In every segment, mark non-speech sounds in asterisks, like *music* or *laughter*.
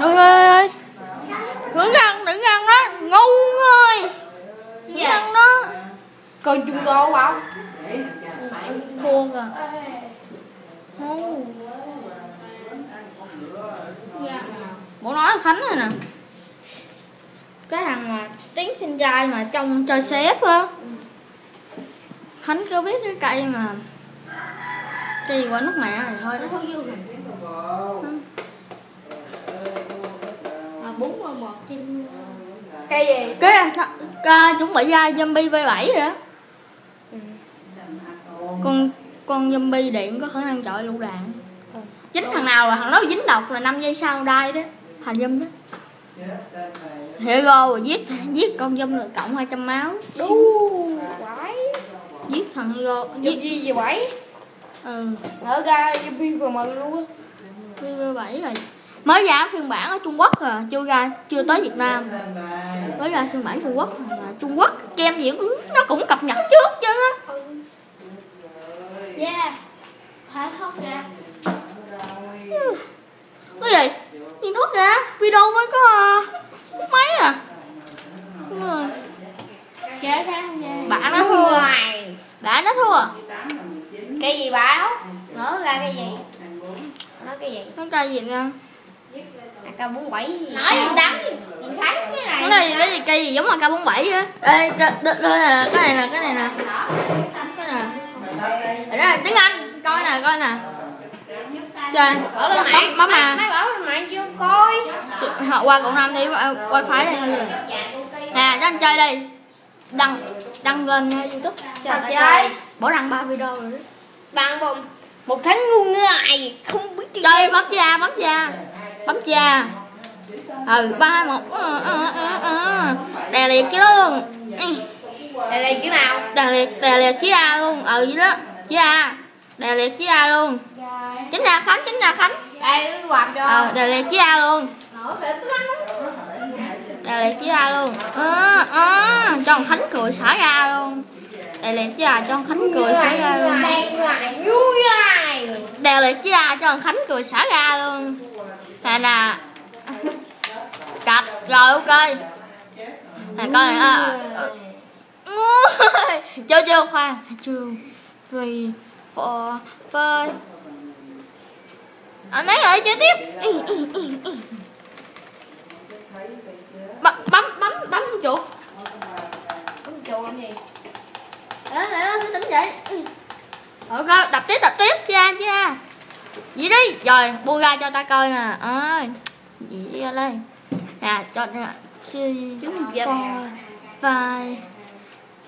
Ôi ơi. Ơi Đừng gần, đừng gần đó Ngu ơi Đừng gần đó. Coi chung tô không? Thua à. Dạ. Bố nói là Khánh rồi nè. Cái thằng mà tiếng sinh trai mà trong chơi xếp á. Khánh có biết cái cây mà Cây gì quả nước mẹ rồi thôi đó à, bốn qua một chim cây gì? Cái cái chuẩn bị ra zombie v 7 rồi đó. Con con zombie điện có khả năng chọi lũ đạn. Dính thằng nào là thằng đó dính độc là 5 giây sau đai đó thành zombie đó. Hero rồi giết giết con zombie là cộng 200 máu. Đu. Quái. Giết thằng hero giết. Giết gì gì quái ừ. Mở ra zombie vào mờ luôn á. V 7 rồi mới ra phiên bản ở Trung Quốc à chưa ra chưa tới Việt Nam. Mới ra phiên bản Trung Quốc. Mà Trung Quốc game gì cũng nó cũng cập nhật trước chứ. Á yeah. Thả thoát ra. Cái gì? Nhìn thoát ra. Video mới có uh, mấy à. Ra bạn nó thua. Bạn nó thua. Cây gì bảo mở ra cây gì? Nói cái gì? Nó cây gì nha à, cây bốn bảy nói gì đắng cái cái này cái gì? Cây gì giống là k 47 á ê đây, là cái này nè cái này nè cái này là tiếng anh coi nè coi nè. Trời ở lên mạng bấm à. mấy bảo lên mạng chưa coi. Họ qua cộng năm đi wifi đây thôi nè cho anh chơi đi đăng đăng lên youtube. Ta chơi? bỏ đăng ba video rồi đó. Bằng bùng một tháng ngu ngại không biết chơi bấm cha bấm cha bấm cha ừ ba một ờ, ờ, ờ, đè liệt chứ luôn. Đây đây chữ nào? Đè liệt đè liệt chữ a luôn. Ừ vậy đó. Chữ a. Đè liệt chữ a luôn. Chính ra khánh chính ra khánh. Đây quạt cho. Ờ đè liệt chữ a luôn. Đè liệt chữ a luôn. Ờ ờ. Cho thằng khánh cười xả ra luôn. Đè liệt chữ a cho thằng khánh cười xả ra luôn. Đen ngoài vui ngoài đè liệt chữ a cho thằng khánh cười xả ra luôn. Nè nè cặp rồi ok. Nè coi nè à, ờ, ờ. chưa chưa khoan chưa three four five. Ờ, Anh ấy rồi chơi tiếp. Ý, ý, ý, ý. bấm bấm bấm bấm chuột. Bấm chuột làm gì? Để để tính vậy. Ừ. Ok đập tiếp đập tiếp. Cha cha gì đi. Rồi buông ra cho ta coi nè. Ơi gì ra đây. Nè cho nè four five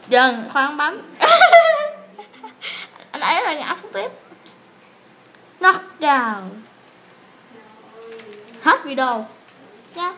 dần khoan bấm. *laughs* Anh ấy là ngã xuống tiếp. Knock down. Hết video. Nha